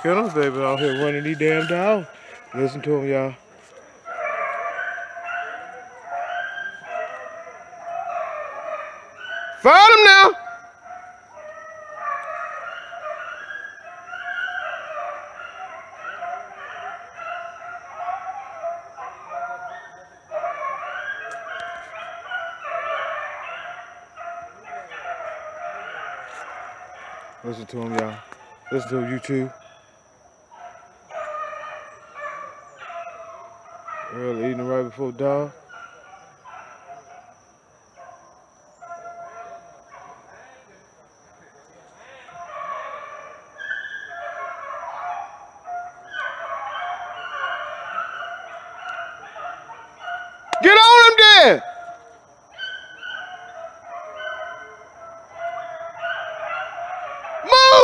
Skittles, baby, out here running these damn dogs. Listen to him, y'all. Find him now. Listen to him, y'all. Listen to him, YouTube. Eating right before dog. Get on him then!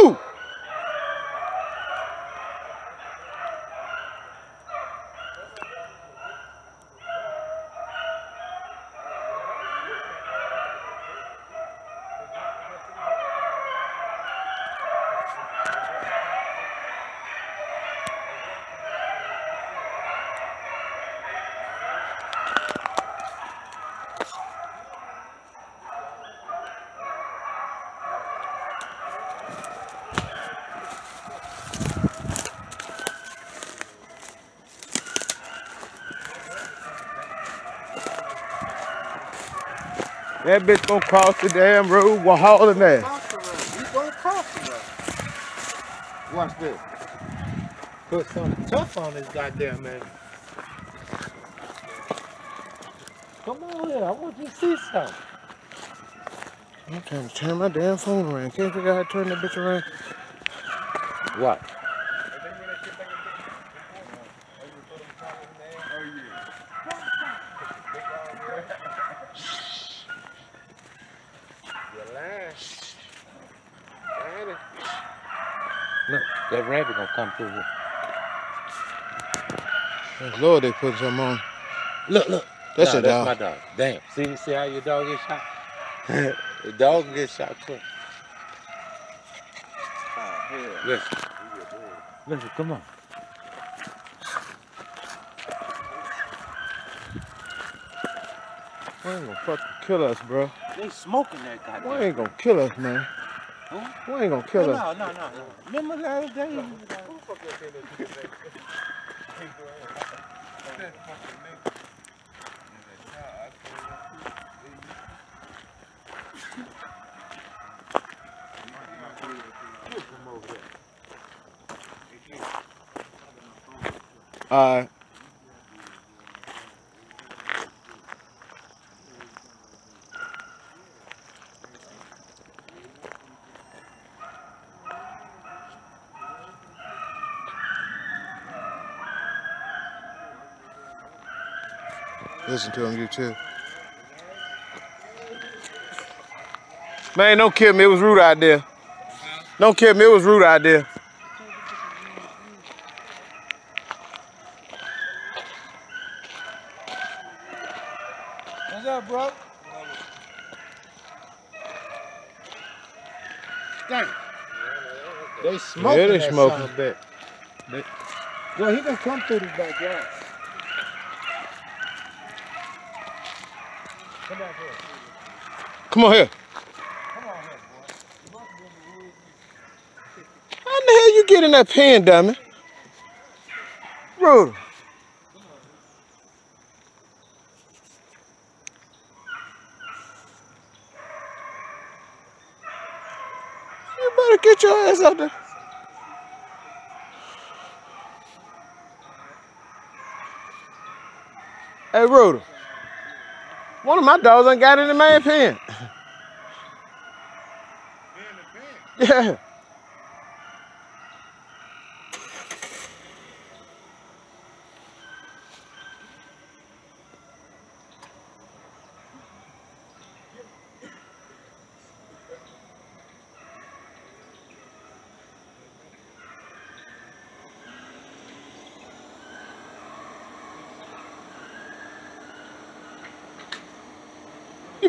Move! That bitch gonna cross the damn road while hauling ass. Cross the road. You gonna cross the road. Watch this. Put something tough on this goddamn man. Come on here. I want you to see something. I'm trying to turn my damn phone around. Can't figure out how to turn that bitch around. What? Look, that rabbit gonna come through here. Thank Lord they put some on. Look, look. That's Nah, a that's dog. my dog. Damn. See, see how your dog gets shot? the dog can get shot quick. Listen. Listen, come on. They ain't gonna fucking kill us, bro. They smoking that goddamn. They ain't gonna kill us, man. Huh? They ain't gonna kill no, us. no, no, no, no. Remember last day? Alright. Listen to him, YouTube. Man, don't kill me. It was rude out there. Don't kill me. It was rude out there. What's up, bro? Dang. They smoking Yeah, they that smoking. son of a bitch. They- Well, he can come through this backyard. Come back here. Come on here. Come on here, boy. You must be in the woods. How in the hell you get in that pen, dummy? Rude. You better get your ass out there. Hey, Rudy. One of my dogs ain't got in the man pen. Yeah.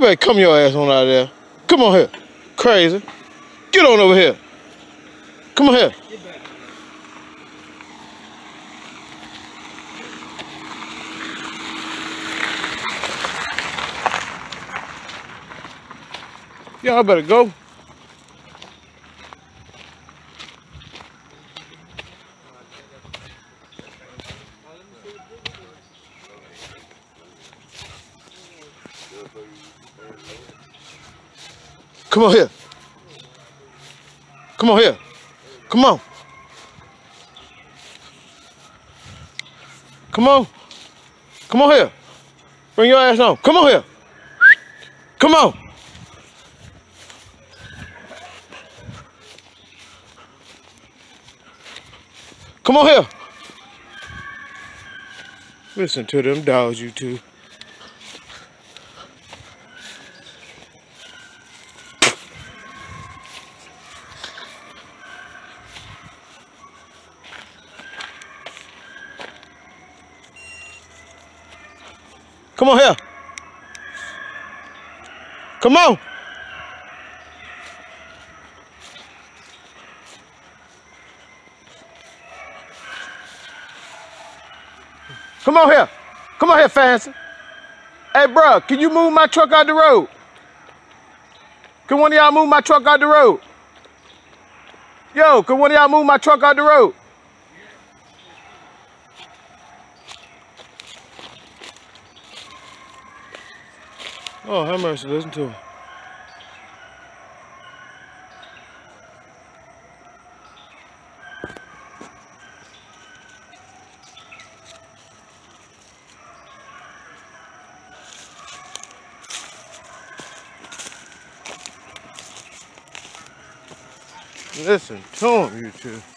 better come your ass on out of there. Come on here. Crazy. Get on over here. Come on here. Yeah, I better go. Come on here. Come on here. Come on. Come on. Come on here. Bring your ass on. Come on here. Come on. Come on here. Listen to them dogs, YouTube. Come on here. Come on. Come on here. Come on here, Fancy. Hey, bro, can you move my truck out the road? Can one of y'all move my truck out the road? Yo, can one of y'all move my truck out the road? Oh, have mercy, listen to him. Listen to him, YouTube.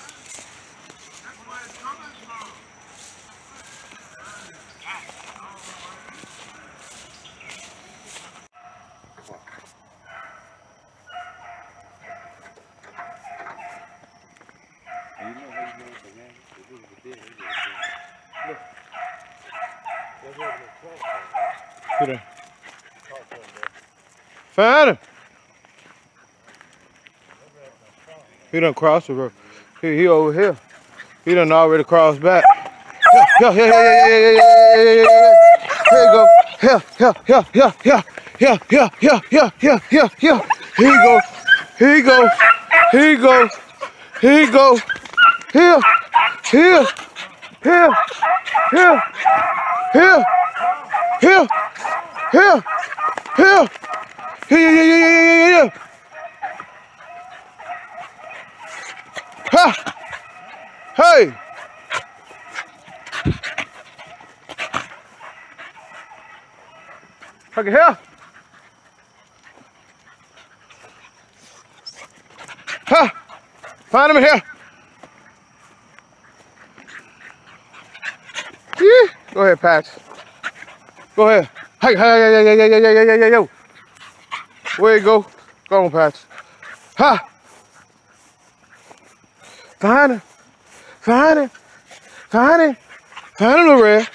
Him. He done crossed the road. He, he over here. He done already crossed back. Yeah, yeah, yeah, yeah, yeah, yeah, yeah. Here you go. Here, here, here, here, here, here, here, here, here, here, here, here. Here you go. Here you go. Here you go. Here you go. Here, here, here, here, here, here, here, here, here, yeah, yeah, yeah, yeah, yeah, yeah. Ha! Hey! Look at here. Ha! Find him here. Yeah. Go ahead, Patch. Go ahead. Hey, hey, hey, hey, hey, hey, hey, hey, hey, hey, yo. Where you go? Go on, Patch. Ha! Find him. Find him. Find him. Find him, Lorel.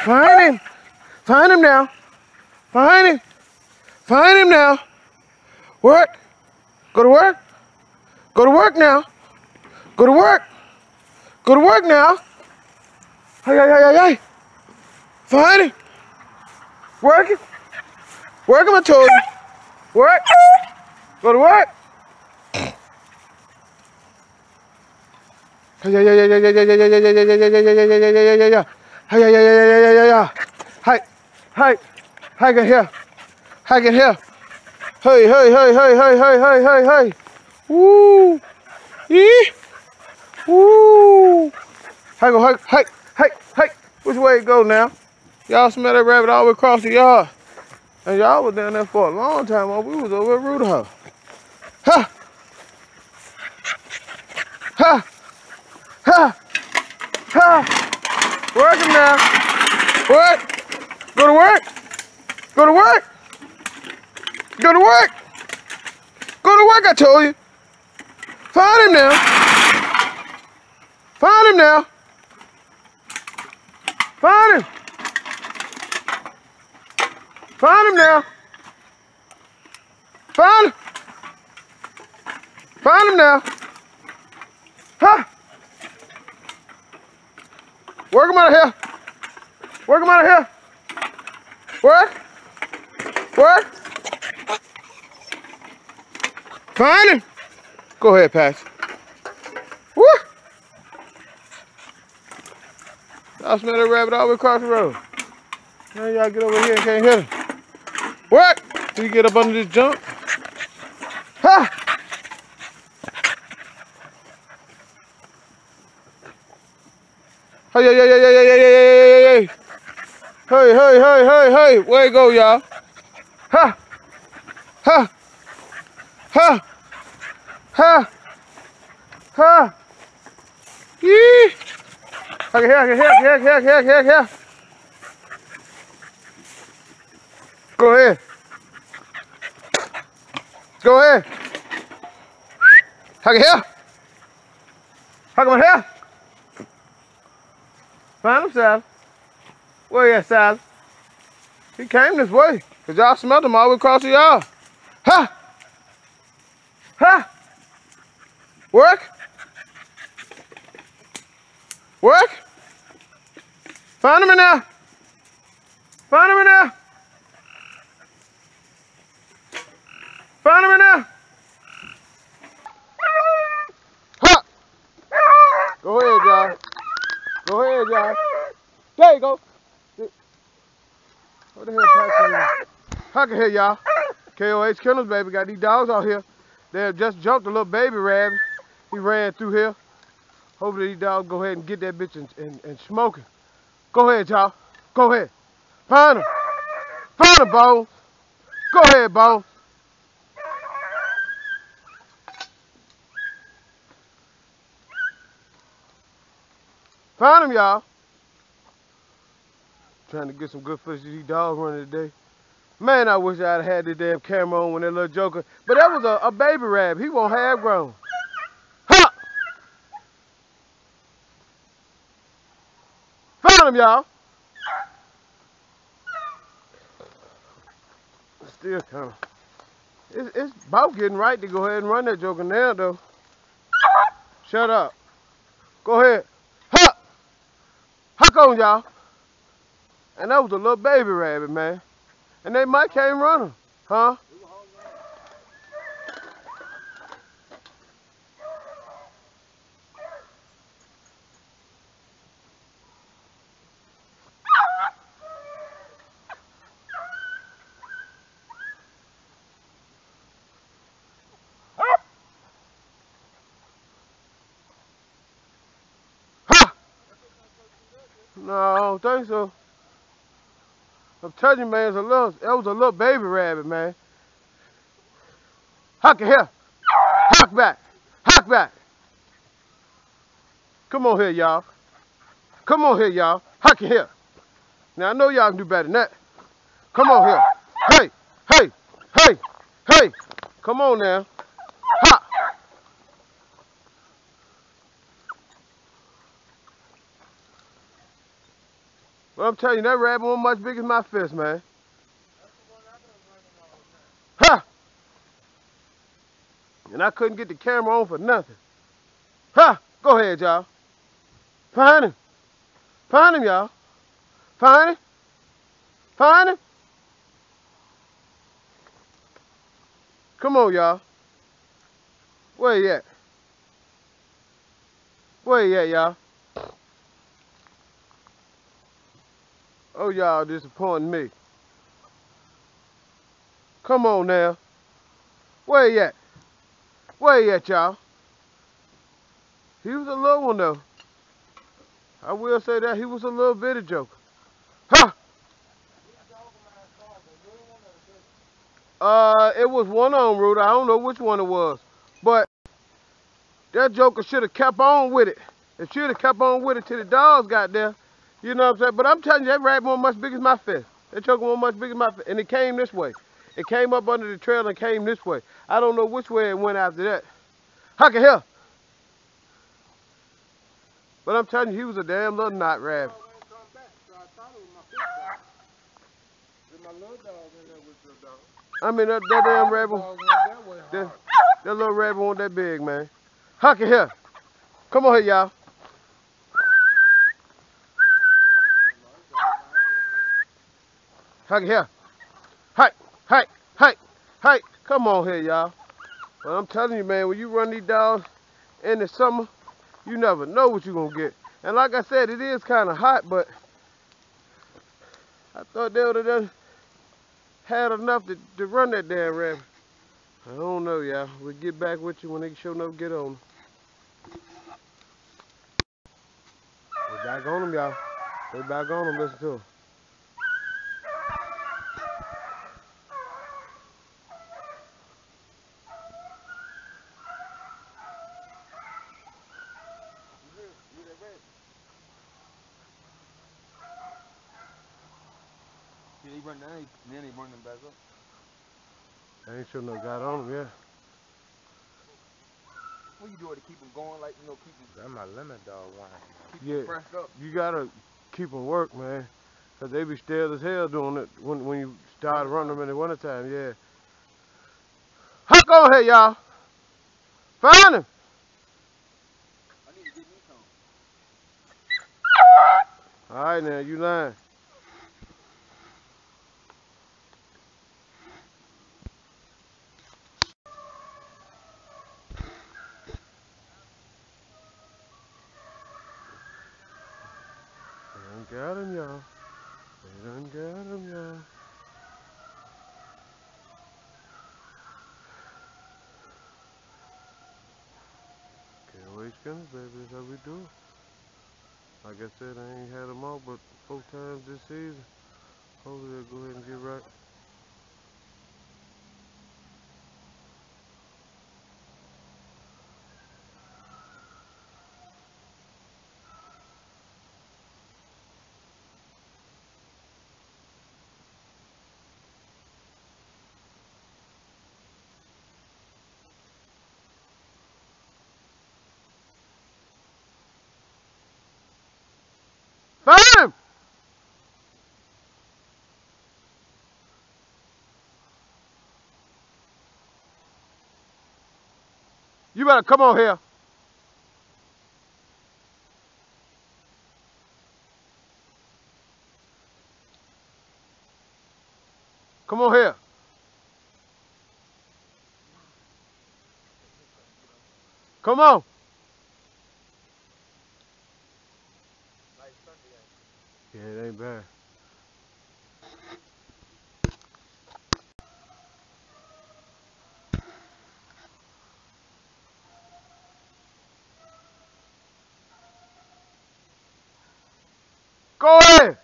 Find him. Find him now. Find him. Find him now. Work. Go to work. Go to work now. Go to work. Go to work now. Hey, hey, hey, hey, hey. Find him. Work it. Work him, I told you. Work. Go to work. Yeah, yeah, yeah, yeah, yeah, yeah, yeah, yeah, yeah, yeah, yeah, yeah, yeah, yeah, yeah, yeah, yeah, yeah, yeah. Yeah, yeah, yeah, yeah, yeah, yeah. Hey, hey, hey, get here. Hey, get here. Hey, hey, hey, hey, hey, hey, hey, hey, hey. Woo. Yee. Woo. Hey, go, hey, hey, hey, hey. Which way it go now? Y'all smell that rabbit all the way across the yard. And y'all was down there for a long time while we was over at House. Ha! Ha! Ha! Ha! Work him now. Work. Go to work. Go to work. Go to work. Go to work, I told you. Find him now. Find him now. Find him. Find him now. Find him. Find him now. Huh? Work him out of here. Work him out of here. Work. Work. Find him. Go ahead, Patch. Woo! I smell that rabbit all the way across the road. Now y'all get over here and can't hit him. What? Did you get up under this jump? Ha! Hey, hey, hey, hey, hey, hey, hey, hey, hey, hey. Hey, hey, hey, hey, you go, y'all? Ha! Ha! Ha! Ha! Ha! Yee! Okay, here, okay, here, here, here, here, here, here. Go ahead. Go ahead. Hug it here. Hug him here. Find him, Sal. Where you at, Sal? He came this way. Cause y'all smelled him all the way across the yard. Ha! Ha! Work? Work? Find him in there. Find him in there. Find him in there. Go ahead, y'all. Go ahead, y'all. There you go. What the hell, Patrick? Can hear y'all. KOH Kennels, baby. Got these dogs out here. They just jumped a little baby rabbit. He ran through here. Hopefully these dogs go ahead and get that bitch and, and, and smoke it. Go ahead, y'all. Go ahead. Find him. Find him, Bones. Go ahead, Bones. Find him, y'all. Trying to get some good footage of these dogs running today. Man, I wish I'd had the damn camera on when that little joker. But that was a, a baby rabbit. He won't have grown. Ha! Found him, y'all. Still kind of. It's, it's about getting right to go ahead and run that joker now, though. Shut up. Go ahead. Huck on, y'all. And that was a little baby rabbit, man. And they might can't run him, huh? Ha! No, I don't think so. I'm telling you, man, it's a little, that was a little baby rabbit, man. Huck it here. Huck back. Huck back. Come on here, y'all. Come on here, y'all. Huck it here. Now, I know y'all can do better than that. Come on here. Hey, hey, hey, hey. Come on now. I'm telling you, that rabbit wasn't much big as my fist, man. Ha! And I couldn't get the camera on for nothing. Ha! Go ahead, y'all. Find him. Find him, y'all. Find him. Find him. Come on, y'all. Where he at? Where he at, y'all? Oh, y'all disappointing me. Come on now. Where he at? Where he at, y'all? He was a little one, though. I will say that he was a little bitty joker. Ha! Uh, it was one on route. I don't know which one it was. But that joker should have kept on with it. It should have kept on with it till the dogs got there. You know what I'm saying? But I'm telling you, that rabbit one much big as my fist. That joker one much big as my fist. And it came this way. It came up under the trail and came this way. I don't know which way it went after that. Huck it here. But I'm telling you, he was a damn little knot rabbit. I mean, that, that damn rabbit, that, that little rabbit wasn't that big, man. Huck here. Come on here, y'all. It here. Hey, hey, hey, hey. Come on here, y'all. But I'm telling you, man, when you run these dogs in the summer, you never know what you're gonna get. And like I said, it is kind of hot, but I thought they would have had enough to, to run that damn rabbit. I don't know, y'all. We'll get back with you when they show enough get on. We're back on them, y'all. We're back on them. Listen to them. Yeah, he run down, he- then he run them back up. I ain't sure no got on them, yeah. What you doing to keep them going, like, you know, keep them, That's my lemon dog wine. keep Yeah. them pressed up? You gotta keep them work, man. Cause they be still as hell doing it when when you start running them in the wintertime, yeah. Huck on here, y'all. Find him. I need to get me some. All right now, you lying. They done got him, y'all. They done got him, y'all. Can't waste guns, baby. That's how we do it. Like I said, I ain't had them all but four times this season. Hopefully they'll go ahead and get right. Find him! You better come on here. Come on here. Come on. Yeah, it ain't bad. Go ahead.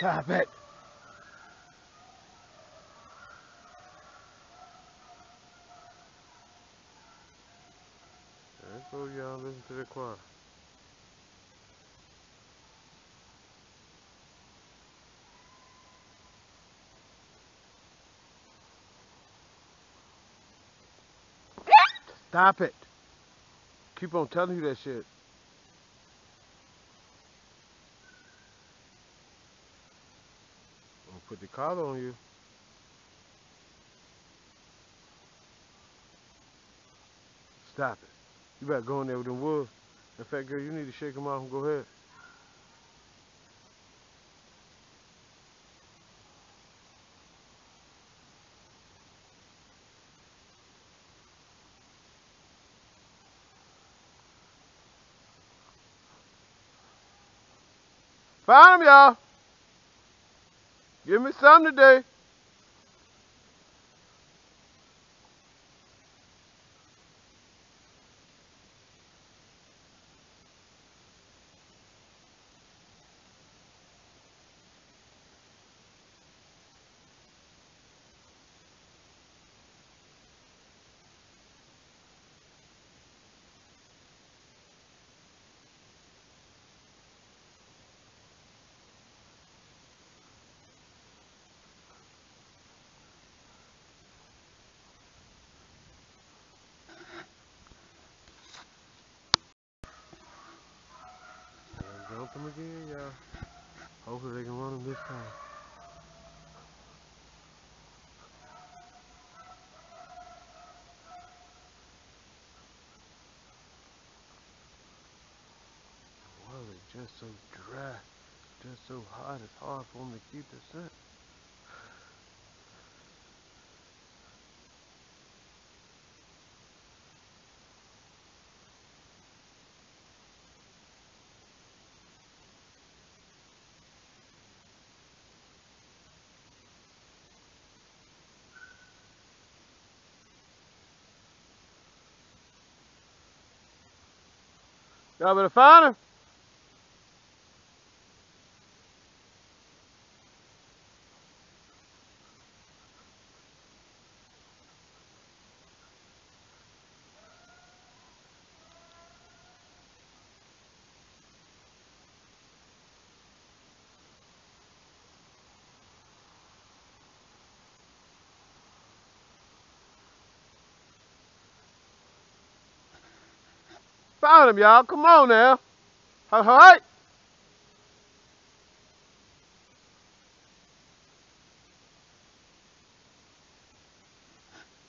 Stop it. Let's go, y'all. Listen to the choir. Stop it. Keep on telling you that shit. Collar on you. Stop it. You better go in there with them wolves. In fact, girl, you need to shake them off and go ahead. Find them, y'all. Give me some today. Dump them again, y'all. Hopefully they can run them this time. The water's just so dry, just so hot, it's hard for them to keep the scent. Y'all better find him. Found him, y'all. Come on now. All right.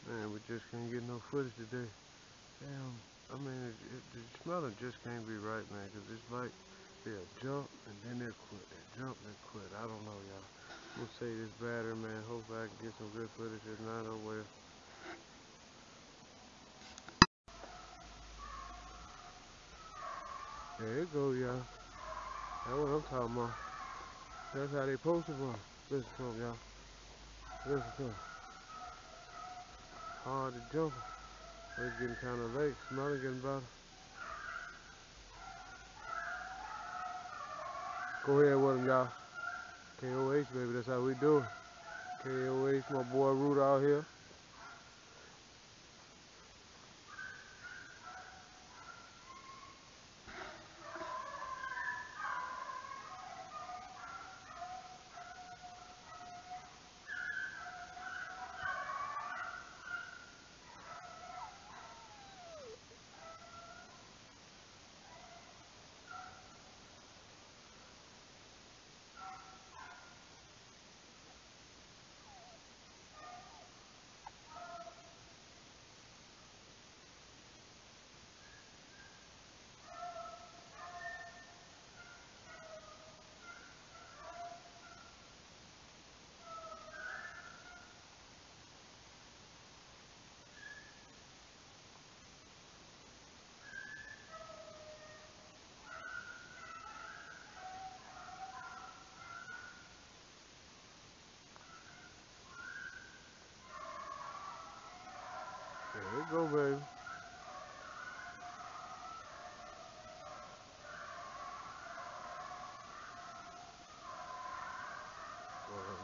Man, we just can't get no footage today. Damn. I mean, it, it, the smelling just can't be right, man, because it's like they'll jump and then they'll quit. They jump and quit. I don't know, y'all. We'll say this battery, man. Hopefully I can get some good footage. If not, oh. There you go, y'all. That's what I'm talking about. That's how they to run. Listen to them, y'all. Listen to them. Hard to jump. It's getting kind of late. Smelling getting better. Go ahead with them, y'all. KOH, baby. That's how we do it. KOH, my boy Root out here. Go,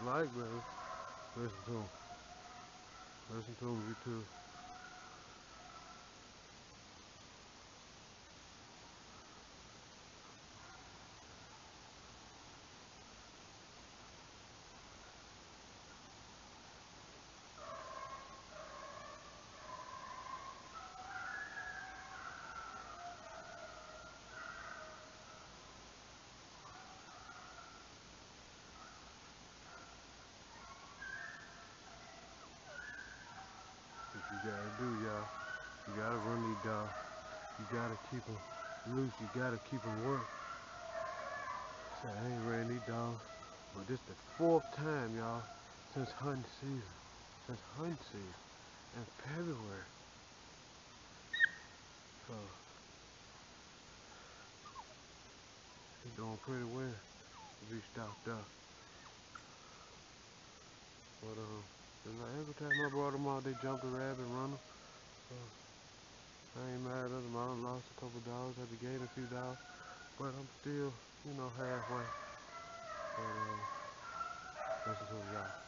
I like, baby. Listen to him. Listen to him, YouTube. What you gotta do, y'all. You dogs. You gotta keep them loose. You gotta keep them work. So I ain't ran these dogs. But this the fourth time, y'all, since hunting season. Since hunting season. In February. So, he's doing pretty well to be stocked up. But, um, every time I brought them out, they jumped a rabbit run them. So, I ain't mad at them. I done lost a couple dollars, had to gain a few dollars. But I'm still, you know, halfway. But, to them, y'all. like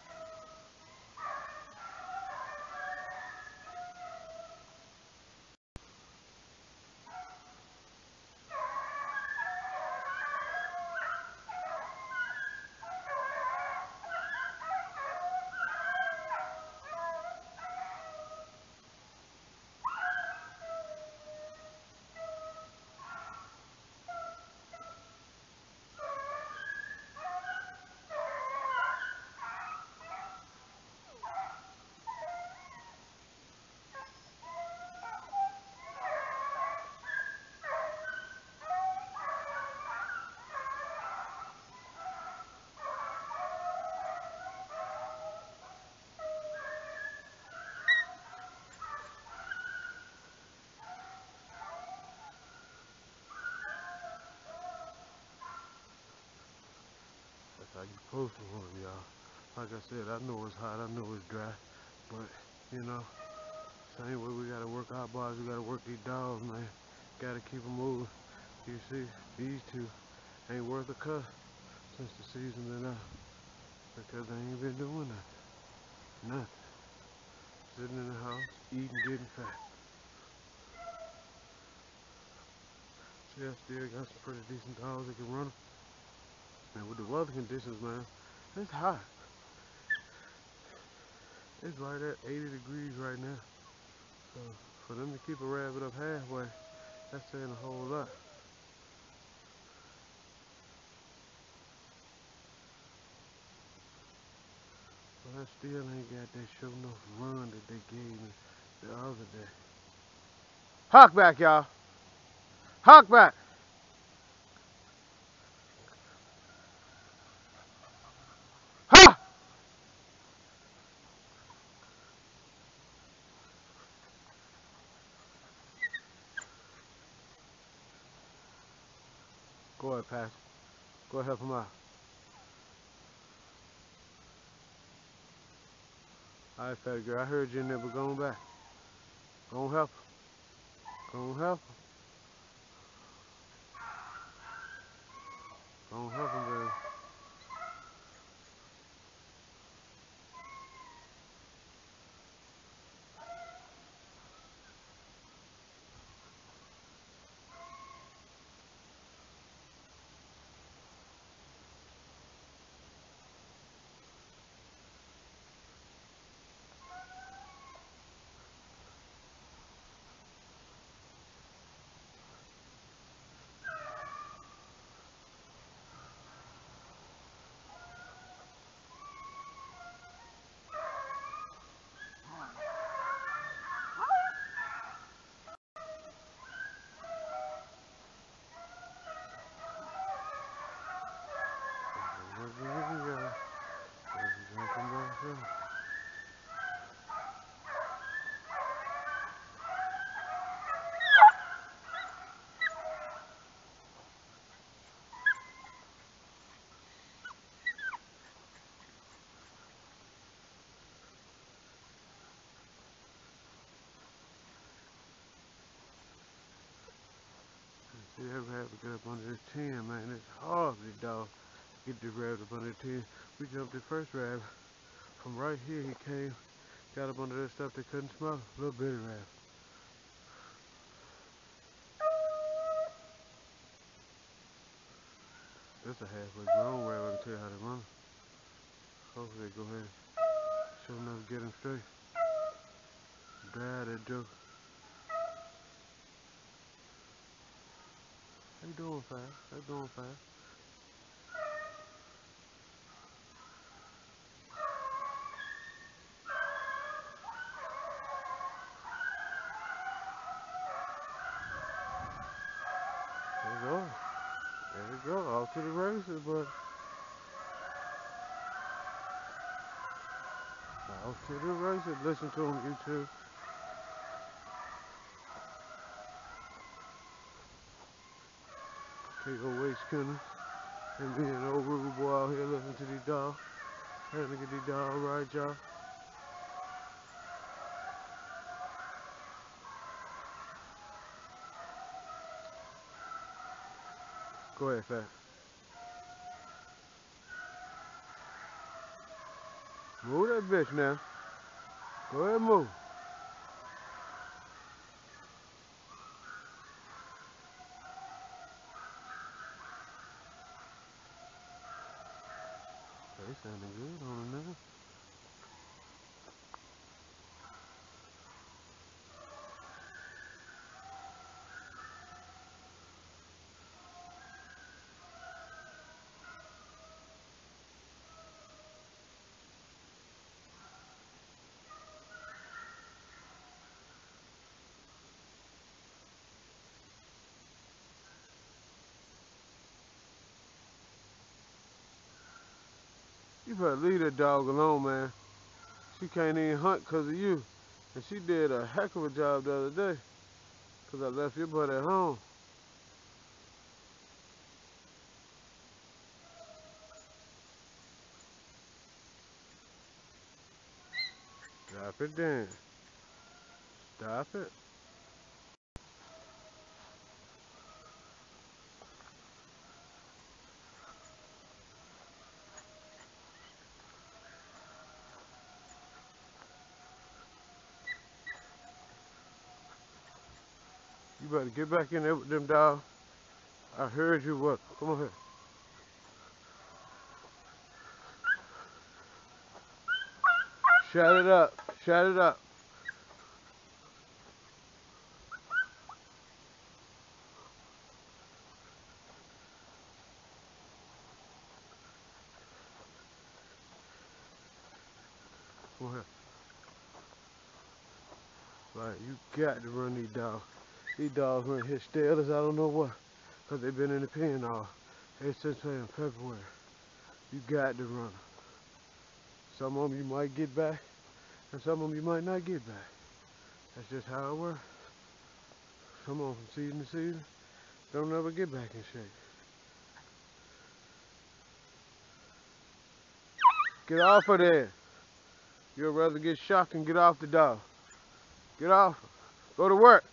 you're supposed to them, y'all. Like I said, I know it's hot, I know it's dry, but you know, same way we gotta work our bodies, we gotta work these dogs, man. Gotta keep them moving. You see, these two ain't worth a cut since the season been out because they ain't been doing nothing. Nothing. Sitting in the house, eating, getting fat. See, I still got some pretty decent dogs that can run 'em. And with the weather conditions, man, it's hot. It's right at 80 degrees right now. So for them to keep a rabbit up halfway, that's saying a whole lot. But I still ain't got that show enough run that they gave me the other day. Hawk back, y'all. Hawk back. Ahead, Pastor. Go help him out. All right, fat girl. I heard you in there, but back. Go on help him. Go on help him. Go on help him, baby. Look at you, girl. There's jumping back here. See have rabbit get up under this 10, man. It's hard for the dog to get the rabbit up under the 10. We jumped the first rabbit. From right here, he came, got up under that stuff they couldn't smell. A Little bitty rabbit. That's a halfway grown rabbit. I can tell you how to run. Hopefully, they go ahead and show enough get him straight. Bad at Joe. Fast. They doing fast. There you go. There you go. Off to the races, but off to the races. Listen to them, YouTube. KOH Skinner. And me and old River Boy out here listening to these dogs. Trying to get these dogs right, y'all. Go ahead, Fat. Move that bitch now. Go ahead, move. They sounding good on them now. You better leave that dog alone, man. She can't even hunt because of you. And she did a heck of a job the other day. Because I left your butt at home. Drop it down. Stop it. You get back in there with them dogs. I heard you what. Come on here. Shut it up. Shut it up. Come on here. Like, you got to run these dogs. These dogs run hit stealers, I don't know what. Because they've been in the pen all ever since in February. You got to run them. Some of them you might get back, and some of them you might not get back. That's just how it works. Some of them season to season don't ever get back in shape. Get off of there. You'd rather get shocked and get off the dog. Get off. Go to work.